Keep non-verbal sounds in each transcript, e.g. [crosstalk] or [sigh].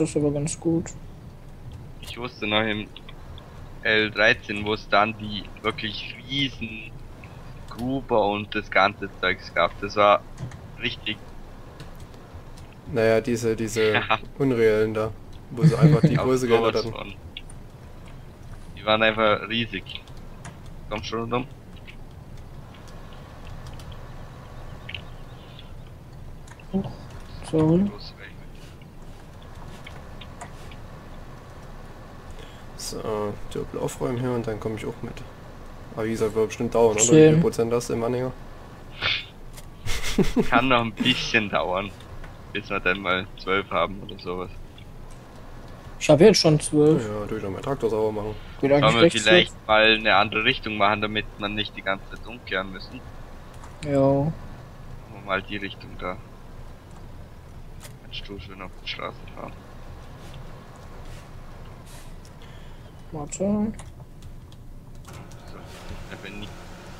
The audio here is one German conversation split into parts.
das aber ganz gut. Ich wusste noch im L13, wo es dann die wirklich riesen Gruber und das ganze Zeugs gab. Das war richtig. Naja, diese, diese [laughs] ja. unreellen da, wo sie einfach die [laughs] Größe geändert hatten. Von. Die waren einfach riesig. Komm schon rum. So. So, Dürpel aufräumen hier und dann komme ich auch mit. Aber wie gesagt, wird bestimmt dauern, oder? Wie viel Prozent hast du im Anhänger? [laughs] Kann noch ein bisschen dauern, bis wir dann mal 12 haben oder sowas. Ich habe jetzt schon 12. Ja, durch noch meinen Traktor sauber machen. Sollen wir vielleicht 12? mal eine andere Richtung machen, damit man nicht die ganze Zeit umkehren müssen? Ja. Mal die Richtung da. Kannst du schön auf die Straße fahren. Warte. Einfach nix,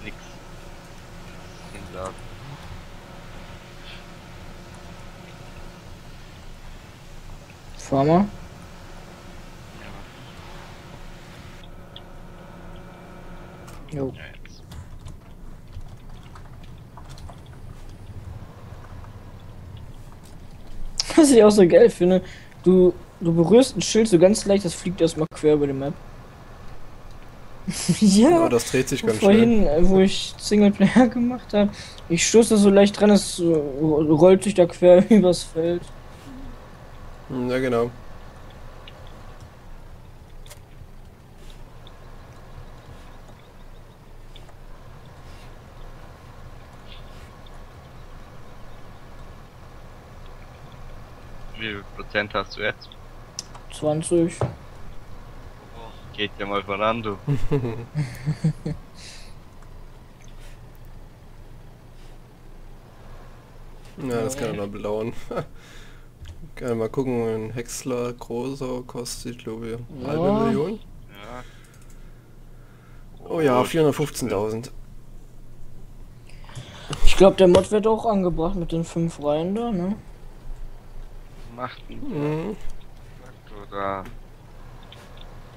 nix hinsagen. Fahr mal. Ja. Jo. [laughs] Was ich auch so geil finde, du Du berührst ein Schild so ganz leicht, das fliegt erstmal quer über die Map. [laughs] ja, ja, das dreht sich ganz vorhin, schnell. Vorhin, wo ich Singleplayer [laughs] gemacht habe, ich stoße so leicht dran, es rollt sich da quer [laughs] übers Feld. Ja, genau. Wie viel Prozent hast du jetzt? 20. Oh, geht ja mal voran, du. [laughs] ja, das kann er noch blauen. [laughs] Kann mal gucken, ein Häcksler großer kostet, glaube ich, ja. halbe Million. Ja. Oh, oh ja, 415.000. Ich glaube, der Mod wird auch angebracht mit den fünf Reihen da, ne? Macht ihn. Mhm oder.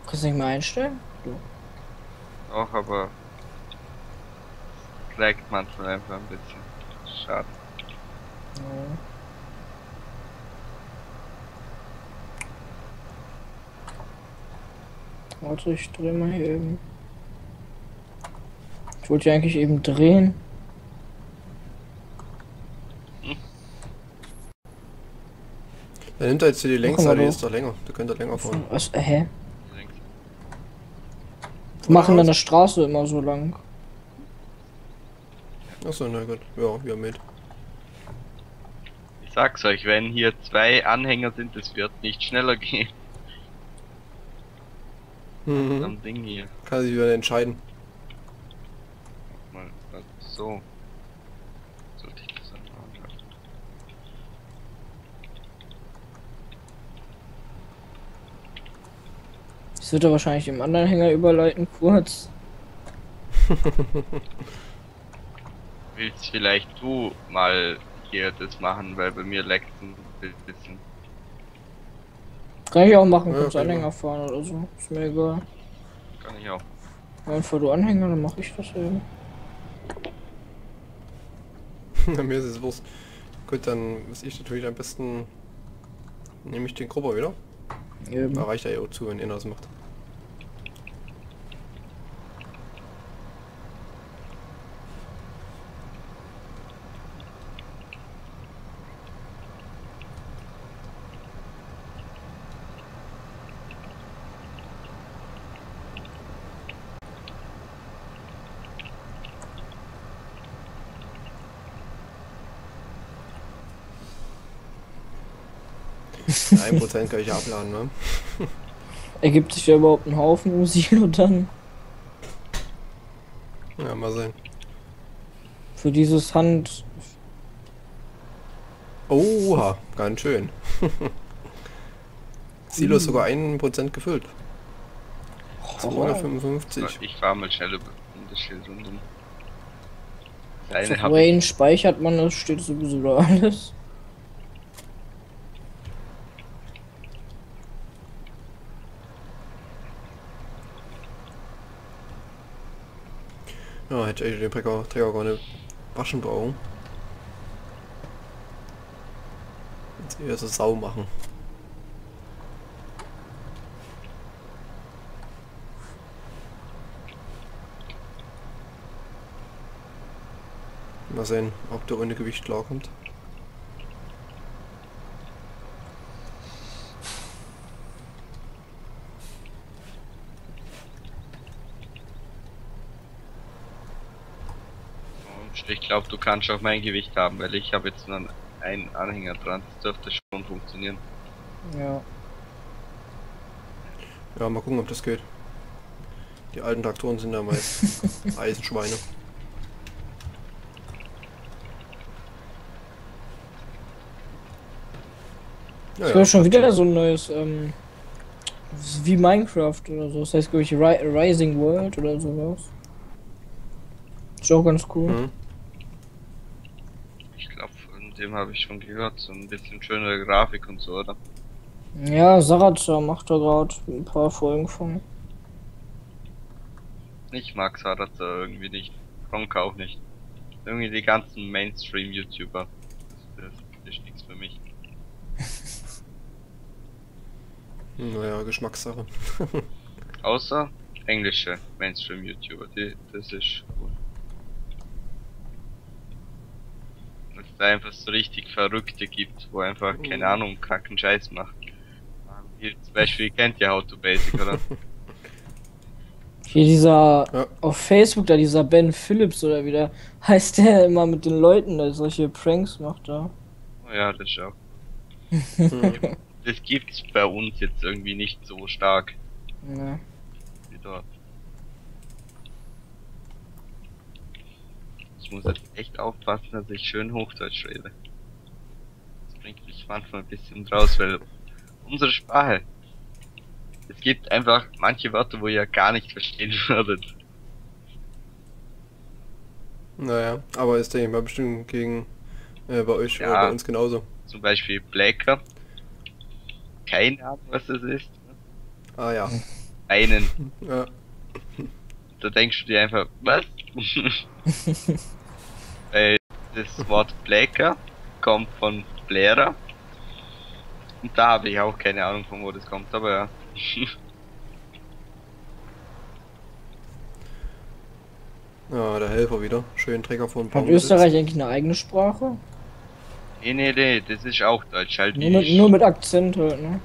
Kannst du nicht mal einstellen? Du. Auch, aber. Laggt manchmal einfach ein bisschen. Schade. Ja. Warte, ich dreh mal hier eben. Ich wollte ja eigentlich eben drehen. Er nimmt jetzt hier die längste, die ist doch länger. Du könntest länger fahren. Was? Äh, hä? Machen dann eine Straße immer so lang. Achso, na gut. Ja, wir mit. Ich sag's euch, wenn hier zwei Anhänger sind, es wird nicht schneller gehen. Mhm. Am Ding hier. Kann sich wieder entscheiden. Mal so. Das wird er wahrscheinlich im anderen Hänger überleiten, kurz. [laughs] Willst vielleicht du mal hier das machen, weil bei mir leckt ein bisschen. Kann ich auch machen, kannst ja, Anhänger fahren oder so. Ist mir egal. Kann ich auch. Wenn du Anhänger, dann mache ich das eben. [laughs] mir ist es wurscht. Gut, dann muss ich natürlich am besten nehme ich den Grubber wieder. Eben. Da reicht er ja auch zu, wenn er das macht. Ein Prozent kann ich abladen, ne? [laughs] Ergibt sich ja überhaupt ein Haufen Usilo dann? Ja, mal sehen. Für dieses Hand. Oha, ganz schön. [laughs] Silo ist sogar ein Prozent gefüllt. 255. Ich war mal schnell um das Schild rundum. Range speichert man das, steht sowieso da alles. Hätte ich den Träger, Träger gar nicht waschen brauchen. Jetzt eher so Sau machen. Mal sehen, ob der ohne Gewicht klarkommt. Ich glaube, du kannst auch mein Gewicht haben, weil ich habe jetzt nur einen Anhänger dran. Das dürfte schon funktionieren. Ja. Ja, mal gucken, ob das geht. Die alten Traktoren sind [laughs] ja meist Eisenschweine. Ja, ja. schon wieder so ein neues, ähm, wie Minecraft oder so. Das heißt, glaube ich, Ri Rising World oder sowas. Ist auch ganz cool. Mhm. Dem habe ich schon gehört. So ein bisschen schönere Grafik und so, oder? Ja, Sarazar macht da gerade ein paar Folgen von. Ich mag Sarazar irgendwie nicht. Kronk auch nicht. Irgendwie die ganzen Mainstream-YouTuber. Das, das ist nichts für mich. [laughs] Naja, Geschmackssache. [laughs] Außer englische Mainstream-YouTuber, die, das ist cool. Dass es da einfach so richtig Verrückte gibt, wo einfach, keine mhm. Ahnung, kranken Scheiß macht. Wie zum Beispiel, kennt ja How to Basic, oder? [laughs] Hier dieser, ja. auf Facebook, da dieser Ben Phillips oder wieder, heißt der immer mit den Leuten, der solche Pranks macht da. Oh ja, das ist auch. [laughs] das gibt's bei uns jetzt irgendwie nicht so stark. Ja. Wie dort. Ich muss jetzt echt aufpassen, dass ich schön Hochdeutsch rede. Das bringt mich manchmal ein bisschen raus, weil unsere Sprache. Es gibt einfach manche Wörter, wo ihr gar nicht verstehen [laughs] würdet. Naja, aber ist der mal bestimmt gegen äh, bei euch ja, oder bei uns genauso. Zum Beispiel Blacker keine Ahnung, was das ist. Ah ja. Einen. Ja. Da denkst du dir einfach, was? [laughs] [laughs] Weil das Wort Blacker kommt von Blärer. Und da habe ich auch keine Ahnung von wo das kommt, aber ja. [laughs] ja, der Helfer wieder. Schön Träger von Hat Österreich eigentlich eine eigene Sprache? Nee, nee, nee, das ist auch Deutsch halt. Nur mit, nur mit Akzent halt, ne?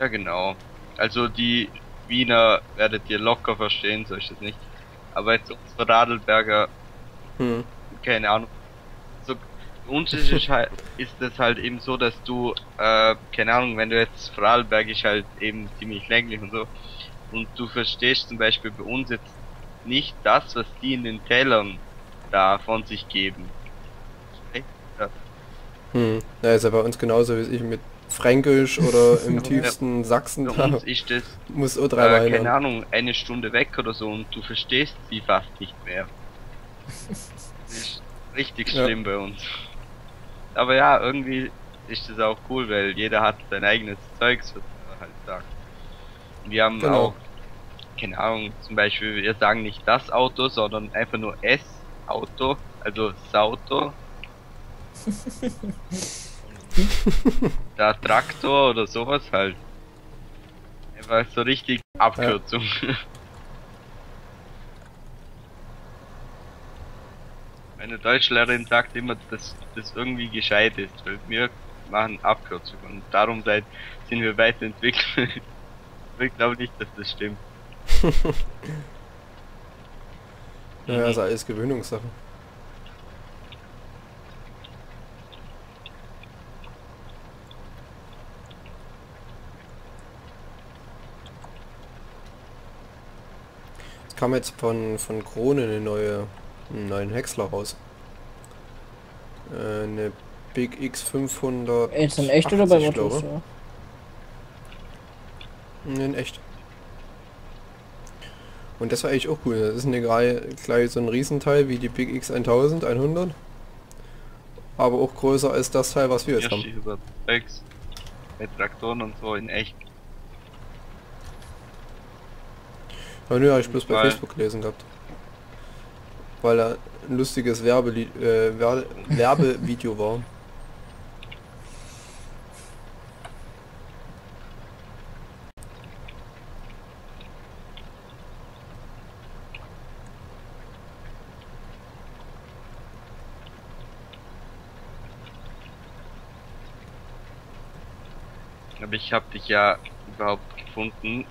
Ja, genau. Also die Wiener werdet ihr locker verstehen, so ist das nicht. Aber jetzt unsere Radlberger, hm. Keine Ahnung. So, uns ist, halt, ist das halt eben so, dass du, äh, keine Ahnung, wenn du jetzt Vorarlbergisch halt eben ziemlich länglich und so, und du verstehst zum Beispiel bei uns jetzt nicht das, was die in den Tälern da von sich geben. Hm. Ja, ist ja bei uns genauso wie ich mit Fränkisch oder [laughs] im tiefsten Sachsen. Bei uns ist das, muss äh, keine Ahnung, eine Stunde weg oder so und du verstehst sie fast nicht mehr. [laughs] Das ist richtig schlimm ja. bei uns. Aber ja, irgendwie ist das auch cool, weil jeder hat sein eigenes Zeugs, was er halt sagt. Wir haben genau. auch, keine Ahnung, zum Beispiel, wir sagen nicht das Auto, sondern einfach nur S-Auto, also Sauto. [laughs] Der Traktor oder sowas halt. Einfach so richtig Abkürzung. Ja. Meine Deutschlehrerin sagt immer, dass das irgendwie gescheit ist, weil wir machen Abkürzungen und darum seid, sind wir weiterentwickelt. [laughs] ich glaube nicht, dass das stimmt. [laughs] ja, ist alles Gewöhnungssache. kam jetzt von, von Krone eine neue, einen neuen Häcksler raus. Äh, eine Big X 500. Jetzt in echt oder bei Motors? In echt. Und das war eigentlich auch cool. Das ist eine gleich so ein Riesenteil wie die Big X 1000, 100. Aber auch größer als das Teil, was wir jetzt haben. Mit Traktoren und so in echt. Ja, nö, habe ich bloß bei Facebook gelesen gehabt. Weil er ein lustiges Werbe äh, Werbevideo war. Aber ich habe dich ja überhaupt gefunden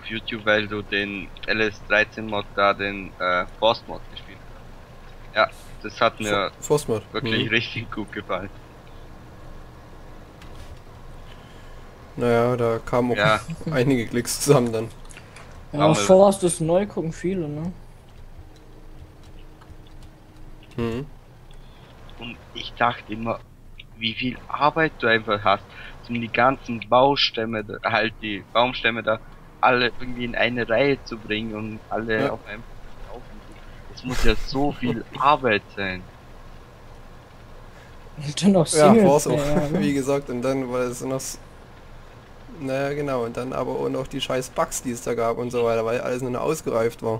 auf YouTube, weil du den LS13 Mod da, den äh, Force Mod gespielt hast. Ja, das hat mir Force Mod. wirklich mhm. richtig gut gefallen. Naja, da kamen auch ja. [laughs] einige Klicks zusammen dann. Ja, Force ist neu, gucken viele, ne? Mhm. Und ich dachte immer, wie viel Arbeit du einfach hast um die ganzen Baustämme, halt die Baumstämme da alle irgendwie in eine Reihe zu bringen und alle ja. auf einem laufen. Das muss ja so viel [laughs] Arbeit sein. Und dann noch Ja, Force auch, ne? [laughs] wie gesagt, und dann war es noch naja genau, und dann aber auch noch die scheiß Bugs, die es da gab und so weiter, weil alles nur ausgereift war.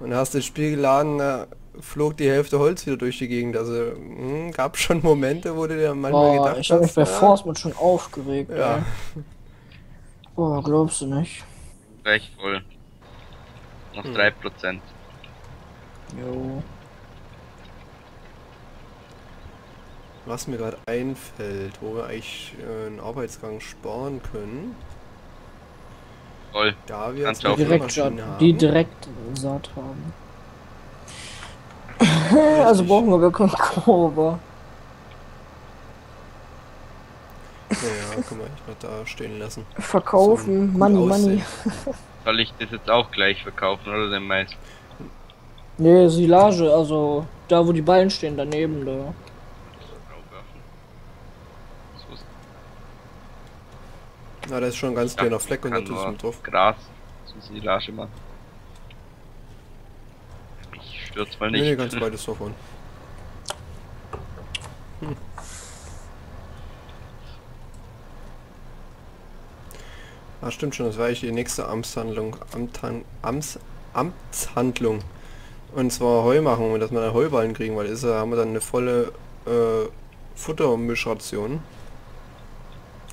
Und dann hast du das Spiel geladen, na, flog die Hälfte Holz wieder durch die Gegend. Also mh, hm, gab schon Momente, wo du dir manchmal Boah, gedacht ich habe mich bei Force mit schon aufgeregt. Ja. Boah, glaubst du nicht? Recht voll. Noch hm. 3%. Jo. Was mir gerade einfällt, wo wir eigentlich äh, einen Arbeitsgang sparen können. Voll. Da wir jetzt die direkt, haben. die direkt satt haben. [laughs] also brauchen wir gar keinen Kurve. Ja, kann man echt mal da stehen lassen. Verkaufen, so Money, Money. Soll ich das jetzt auch gleich verkaufen oder den Mais? Ne, Silage, also da wo die Ballen stehen, daneben da. Na, da ist schon ein ganz kleiner Fleck und da tust du drauf. Gras zu Silage machen. Ich stürze mal nicht. Nee, nee ganz [laughs] beides davon. Ah, stimmt schon, das war eigentlich die nächste Amtshandlung. Amtan Amts Amtshandlung. Und zwar Heu machen, dass wir einen Heuballen kriegen, weil ist, haben wir dann eine volle äh, Futtermischration.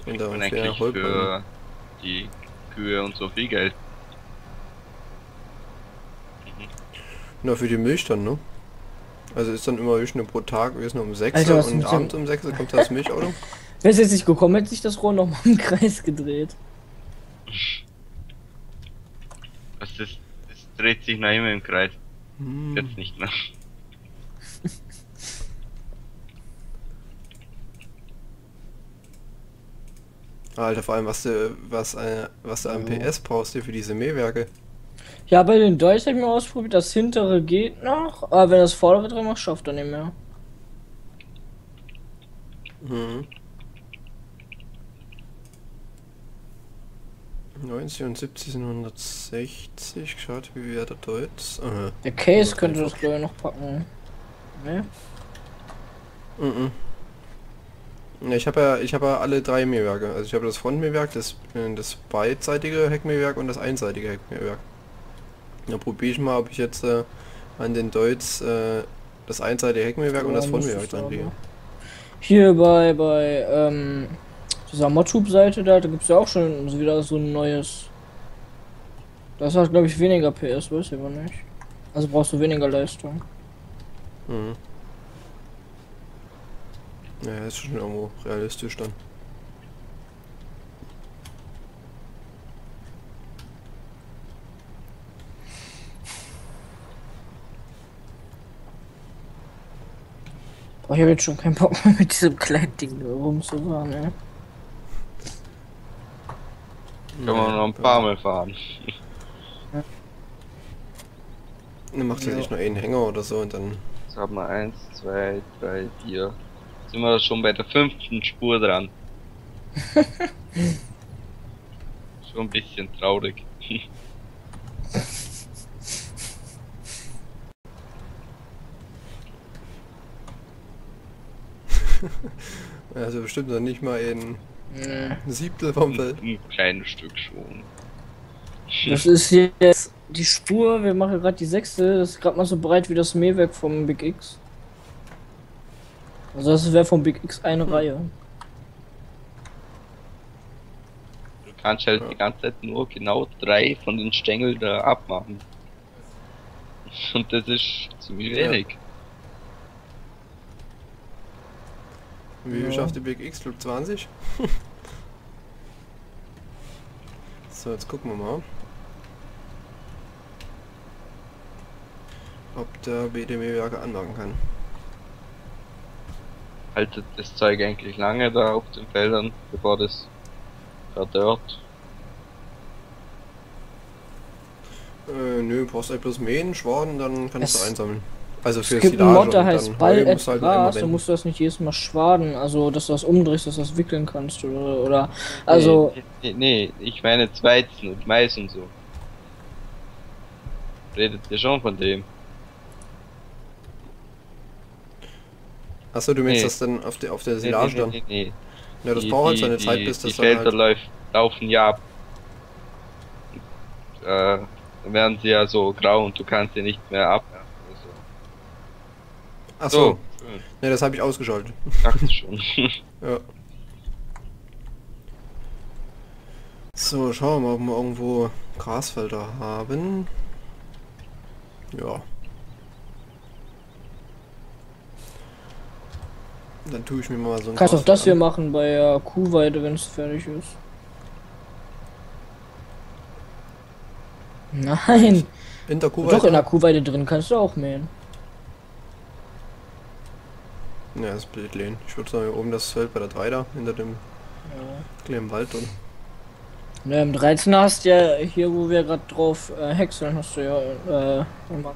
Und da und eigentlich für die Kühe und so viel Geld. Mhm. Na, für die Milch dann, ne? Also ist dann immer nur pro Tag, wir sind um 6 Alter, und abends um 6 kommt das [laughs] Milchauto. Wenn es jetzt nicht gekommen, hätte sich das Rohr noch mal im Kreis gedreht. Was das, das dreht sich noch immer im Kreis. Hm. Jetzt nicht mehr. Alter, vor allem was du was äh, was du an PS brauchst hier für diese Mähwerke. Ja, bei den Deutsch habe ich mir ausprobiert, das hintere geht noch, aber wenn das vordere drin macht, schafft er nicht mehr. Mhm. 90 und 70 sind 160. Geschaut, wie wäre der Deutsch? Aha. Der Case könnte das glaube ich noch packen. Ne? Mhm. Ne, ich habe ja, ich habe ja alle drei Mähwerke. Also ich habe das Frontmähwerk, das, äh, das beidseitige Heckmähwerk und das einseitige Heckmähwerk. Da probiere ich mal, ob ich jetzt äh, an den Deutz äh, das einseitige Heckmähwerk ja, und das Frontmähwerk dran kriege. Hier bei bei ähm, dieser Modtube-Seite da, da gibt es ja auch schon wieder so ein neues. Das hat glaube ich weniger PS, weiß ich aber nicht. Also brauchst du weniger Leistung. Mhm. Ja, ist schon irgendwo realistisch dann. Boah, ich habe jetzt schon keinen Bock mehr mit diesem kleinen Ding rumzufahren, ne? Können wir noch ein paar Mal fahren. [laughs] Dann macht ja. sich nur einen Hänger oder so und dann. Jetzt haben wir eins, zwei, drei, vier, sind wir schon bei der fünften Spur dran. [laughs] schon ein bisschen traurig. [laughs] also bestimmt noch nicht mal in ein Siebtel vom Feld. Ein, ein kleines Stück schon. Das ist jetzt die Spur, wir machen gerade die sechste, das ist gerade mal so breit wie das Mähwerk vom Big X. Also das wäre vom Big X eine Reihe. Du kannst halt die ganze Zeit nur genau drei von den Stängeln da abmachen. [laughs] Und das ist ziemlich wenig. Wie Ja. schafft die Big X? Club 20? [laughs] so, jetzt gucken wir mal. Ob der BDM-Werke anmachen kann. Haltet das Zeug eigentlich lange da auf den Feldern, bevor das verdörrt. Äh, nö, brauchst halt bloß mähen, schwaden, dann kannst Es- du einsammeln. Also für Es gibt einen Mod, der heißt Ball at halt Gras, da musst du das nicht jedes Mal schwaden, also dass du das umdrehst, dass du das wickeln kannst oder, oder also Nee, nee, nee, ich meine Weizen und Mais und so. Redet ihr schon von dem? Achso, du meinst Nee. das dann auf der, auf der Nee, Silage nee, dann? nee, nee. Ja, das Die- braucht halt die- seine Zeit, die- bis das Die dann Felder halt... läuft, laufen ja ab. Äh, dann werden sie ja so grau und du kannst sie nicht mehr ab. Also, Achso, so, ne, das habe ich ausgeschaltet. dachte schon. [laughs] Ja. So, schauen wir mal, ob wir irgendwo Grasfelder haben. Ja. Dann tue ich mir mal so ein kannst auch das hier Grasfeld machen bei der Kuhweide, wenn es fertig ist. Nein, an. In der Kuh doch in der Kuhweide drin kannst du auch mähen. Ja, das ist Bild lehnen. Ich würde sagen, oben das Feld bei der 3 da, hinter dem kleinen Wald drin. Ne, im 13 hast du ja hier, wo wir gerade drauf äh, häckseln, hast du ja äh, gemacht.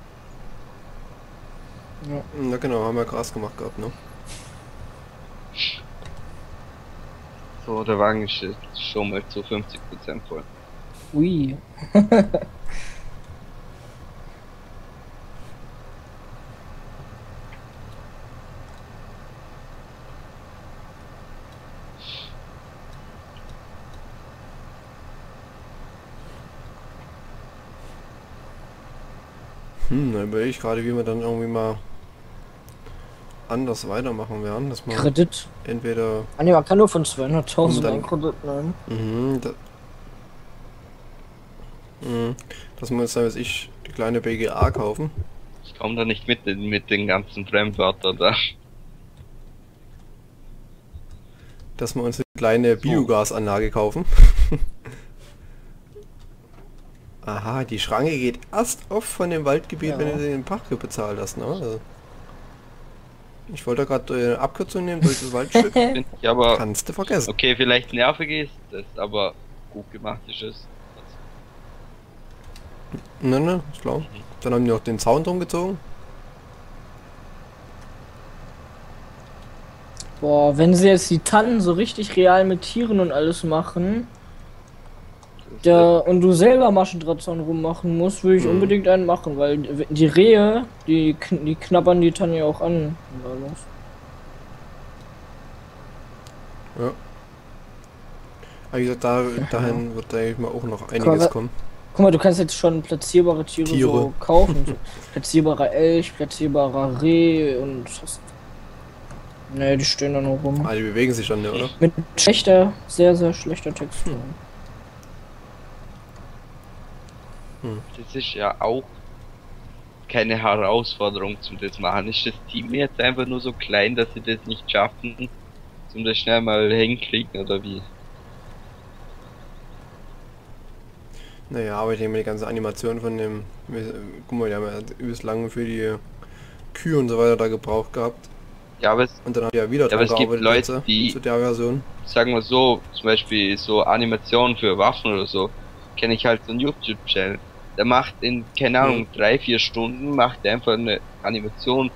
Ja. Na genau, haben wir Gras gemacht gehabt, ne? so, der Wagen ist jetzt schon mal zu 50% voll. Ui. [laughs] überlege ich gerade, wie wir dann irgendwie mal anders weitermachen werden, dass man Kredit. entweder Ah ne, man kann nur von Und 200.000 dann- einen Kredit nehmen. Mhm, da, mhm, dass wir uns dann, weiß ich, die kleine BGA kaufen. Ich komme da nicht mit, den- mit den ganzen Fremdwörtern da. Dass wir uns eine kleine Biogasanlage kaufen. [laughs] Aha, die Schranke geht erst auf von dem Waldgebiet, Ja. wenn du den Pacht bezahlt hast, ne? Also, ich wollte gerade äh, Abkürzung nehmen durch das Waldstück. [laughs] Ich aber, Kannst du vergessen. okay, vielleicht nervig ist das, aber gut gemacht ist es. Ne, ne, ist klar. Dann haben die noch den Zaun drum gezogen. Boah, wenn sie jetzt die Tannen so richtig real mit Tieren und alles machen, Der, und du selber Maschendrahtzaun rummachen musst, würde ich Mhm. unbedingt einen machen, weil die- Rehe, die, die knabbern die Tannen ja auch an. Ja. Aber wie gesagt, da, dahin wird denke ich mal auch noch einiges Aber- kommen. Guck mal, du kannst jetzt schon platzierbare Tiere, Tiere. so kaufen. So platzierbarer Elch, platzierbarer Reh und. Ne, die stehen da nur rum. Ah, die bewegen sich dann, ne, oder? Mit schlechter, sehr, sehr schlechter Textur. Das ist ja auch keine Herausforderung zum das machen. Ist das Team jetzt einfach nur so klein, dass sie das nicht schaffen, zum das schnell mal hinkriegen oder wie? Naja, aber ich denke mal, die ganze Animation von dem... Guck mal, die haben ja übelst lange für die Kühe und so weiter da gebraucht gehabt. Ja, aber es, Und dann haben die ja wieder Ja, aber es gibt Leute, jetzt, die- zu der Version. sagen wir so, zum Beispiel so Animationen für Waffen oder so, kenne ich halt so einen YouTube-Channel. Der macht in, keine Ahnung, Mhm. drei, vier Stunden, macht er einfach eine Animation,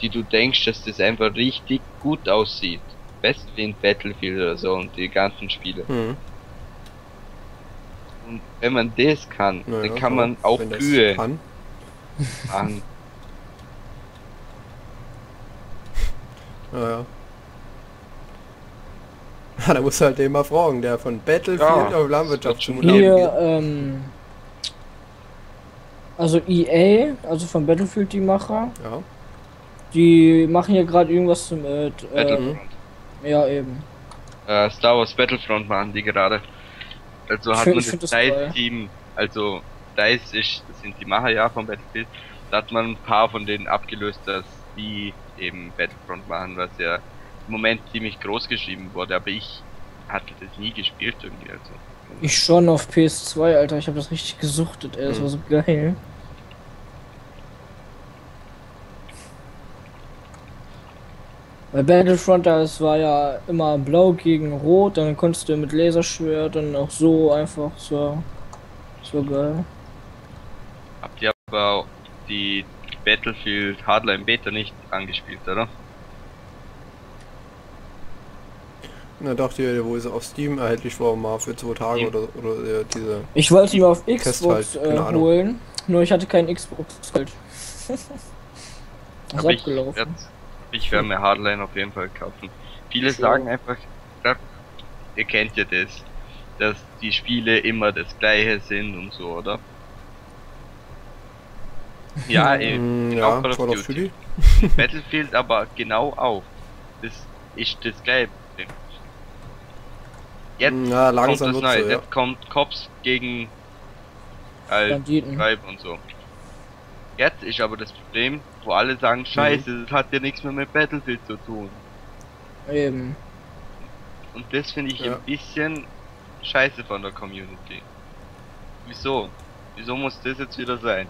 die du denkst, dass das einfach richtig gut aussieht. Best wie in Battlefield oder so und die ganzen Spiele. Hm. Und wenn man das kann, Naja, dann kann man auch Kühe Kann. machen. Ja, ja. [laughs] Ja, da musst du halt den mal fragen, der von Battlefield Ja, auf Landwirtschaft das wird schon Simulator Hier, ähm. Also EA, also von Battlefield die Macher, Ja. die machen hier gerade irgendwas mit. Äh, Battlefront. ja, eben. Äh, Star Wars Battlefront machen die gerade. Also Ich hat find- man das. DICE-Team, also DICE ist, das sind die Macher ja von Battlefield, da hat man ein paar von denen abgelöst, dass die eben Battlefront machen, was ja im Moment ziemlich groß geschrieben wurde, aber ich hatte das nie gespielt irgendwie, also. Ich schon auf PS2, Alter, ich habe das richtig gesuchtet, ey, das Hm. war so geil. Bei Battlefront, das war ja immer blau gegen rot, dann konntest du mit Laserschwert dann auch so einfach so. So geil. Habt ihr aber die Battlefield Hardline Beta nicht angespielt, oder? Na dachte ich, wo es auf Steam erhältlich war, mal für zwei Tage Steam. oder, oder äh, diese. Ich wollte ihn auf Xbox halt, äh, holen, nur ich hatte keinen Xbox halt. ist abgelaufen. ich werde mir Hardline auf jeden Fall kaufen. Viele So. sagen einfach, ja, ihr kennt ja das, dass die Spiele immer das gleiche sind und so, oder? Ja, [laughs] eben. Mm, genau ja, Call of Call of Duty. Battlefield aber genau auch. Das ist das gleiche. Jetzt Mm, Ja, langsam kommt das wird's neu. so, ja. Jetzt kommt Cops gegen. Tribe und so. Jetzt ist aber das Problem, wo alle sagen, Mhm. scheiße, das hat ja nichts mehr mit Battlefield zu tun. Eben. Und das finde ich Ja. ein bisschen scheiße von der Community. Wieso? Wieso muss das jetzt wieder sein?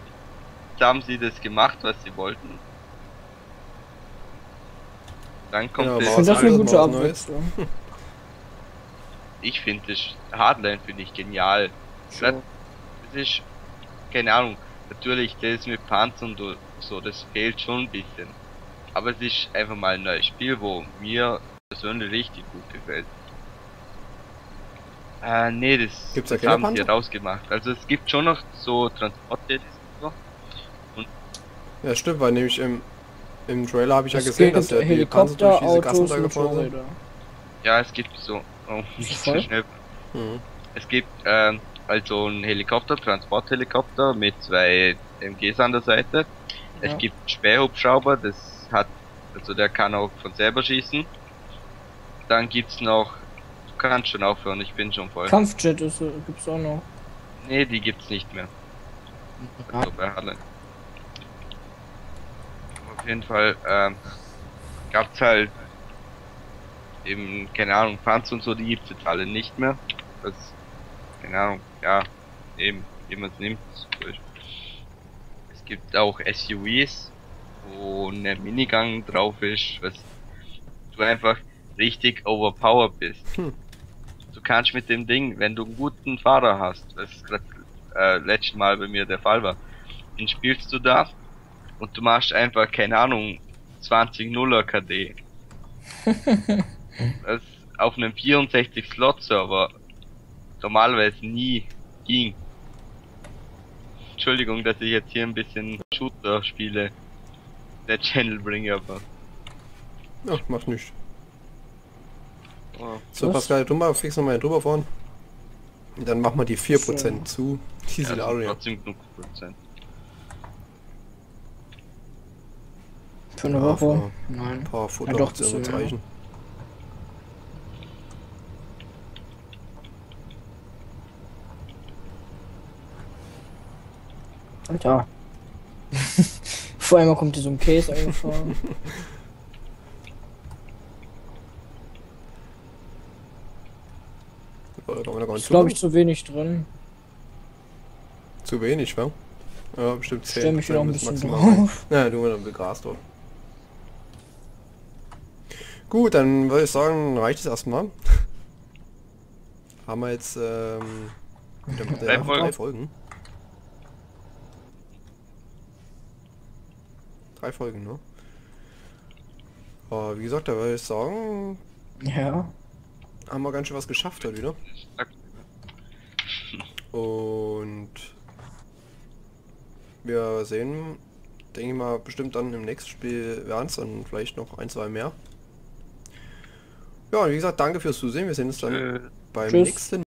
Jetzt haben sie das gemacht, was sie wollten. Dann kommt Ja, Ich das. aber finde das eine gute. Abwechslung. Ich finde das Hardline finde ich genial. So. Das ist, keine Ahnung, natürlich das mit Panzer und so, das fehlt schon ein bisschen. Aber es ist einfach mal ein neues Spiel, wo mir persönlich richtig gut gefällt. Äh, nee, das, Gibt's da das haben sie Panzer? rausgemacht. Also es gibt schon noch so Transportjets und so. Ja, stimmt, weil nämlich im, im Trailer habe ich ja Es gesehen, dass der die Panzer Helikopter, durch diese Gassen Autos, da gefahren sind. Ja, es gibt so. Oh, nicht so schnell. Mhm. Es gibt ähm, also einen Helikopter, Transporthelikopter mit zwei MGs an der Seite. Es Ja. gibt Spähhubschrauber, das hat, also der kann auch von selber schießen. Dann gibt's noch, du kannst schon aufhören, ich bin schon voll. Kampfjet ist, äh, gibt's auch noch. Nee, die gibt's nicht mehr. Also bei Halle. Auf jeden Fall ähm, gab's halt eben, keine Ahnung, Panzer und so, die gibt's jetzt alle nicht mehr. Das, keine Ahnung, ja, eben, wie man es nimmt. Es gibt auch SUVs, wo eine Minigun drauf ist, was du einfach richtig overpowered bist. Hm. Du kannst mit dem Ding, wenn du einen guten Fahrer hast, was äh, letztes Mal bei mir der Fall war, dann spielst du da und du machst einfach, keine Ahnung, 20 0er KD. Das auf einem 64 Slot Server normalerweise nie ging. Entschuldigung, dass ich jetzt hier ein bisschen Shooter spiele, der Channel bringe, aber Ja, macht nichts. oh, So, Was? Pascal, du mal fix nochmal drüber fahren. Und dann machen wir die 4% zu. ja, Diesel sind Aria. trotzdem genug Prozent. Für eine Ja, Woche? Nein. Ein paar Ja, doch, Futteraktionen zu, wird ja. Alter. [laughs] Vor einmal kommt hier so ein Case angefahren. Ist glaube ich zu, zu wenig drin. zu wenig, wa? Ja, bestimmt 10. Stell mich wieder ein bisschen maximal drauf. [laughs] Ja, du dann begrast dort. Gut, dann würde ich sagen, reicht es erstmal. Haben wir jetzt ähm, wieder Drei Folgen. Drei Folgen. Ne? Aber wie gesagt, da würde ich sagen, Ja. haben wir ganz schön was geschafft heute wieder. Und wir sehen, denke ich mal, bestimmt dann im nächsten Spiel werden es dann vielleicht noch ein, zwei mehr. Ja, und wie gesagt, danke fürs Zusehen. Wir sehen uns dann Äh, beim Tschüss. nächsten